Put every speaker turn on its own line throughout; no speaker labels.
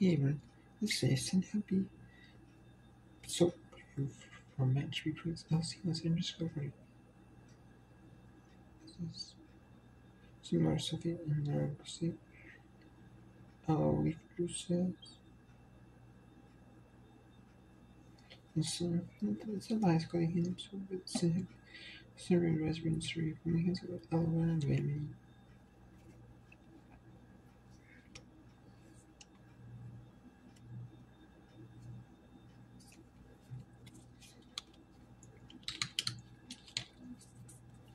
Even this is and happy. So you from match between Elsie and Discovery. This is similar Sophie and Narcosi. Our week says. It's a, it's a bicycle hints with Surrey residents from hints about Alabama and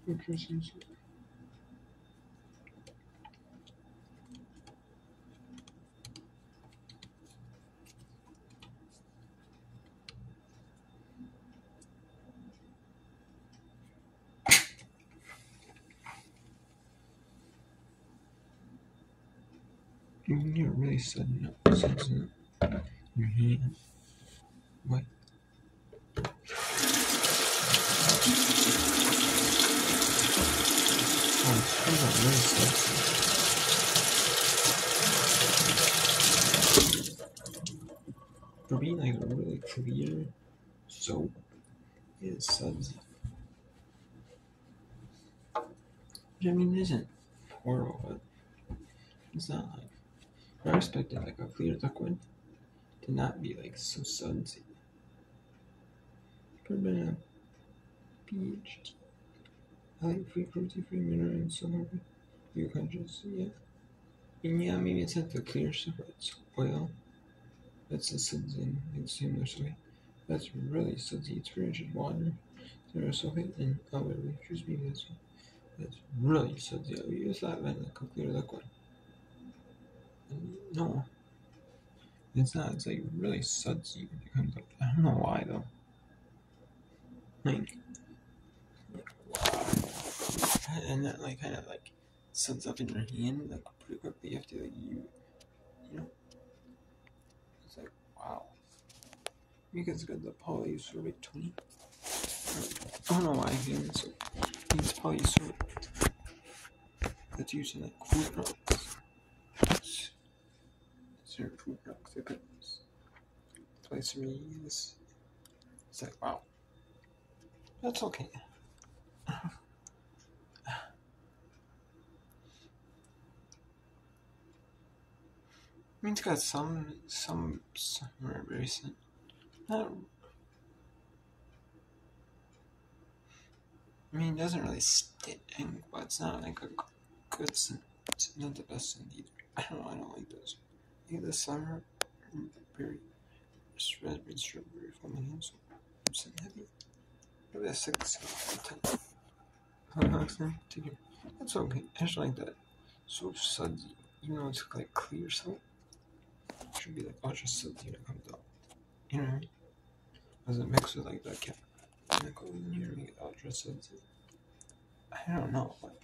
Interesting. You're really setting up, sudden up. Your hand. What? Oh, it's not really sudden. For being like a really clear soap is sudsy. Which I mean isn't horrible, but it's not like I expected like a clear liquid to not be like so sudsy. Could have been a PhD. I free mineral and so you can just yeah. And yeah, maybe it's not the clear it's oil. That's the sudsy it's similar way. That's really pretty much water. Zero sulfate and other excuse me that's that's really sudsy. I use that when a clear liquid. And no. It's not, it's like really sudsy when it comes like I don't know why though. Like and that like kind of like suds up in your hand like pretty quickly after like you you know it's like wow. Because it's got the polysorbate 20 I don't know why so it's polysorbate that's used in like food products. It's, it's your food products twice for me it's, it's like wow. That's okay I mean, it's got some some some recent. Not. I mean, it doesn't really stink, but it's not like a good scent. It's not the best scent either. I don't know. I don't like those. I the summer mm, berry, raspberry, strawberry from my hands. Scent heavy. Maybe a six out of ten. That's okay. I just like that. So sudsy, even though it's like clear soap should be like ultra silky when it comes out. You know? Does it mix with like the chemical in here to it ultra silky? I don't know, but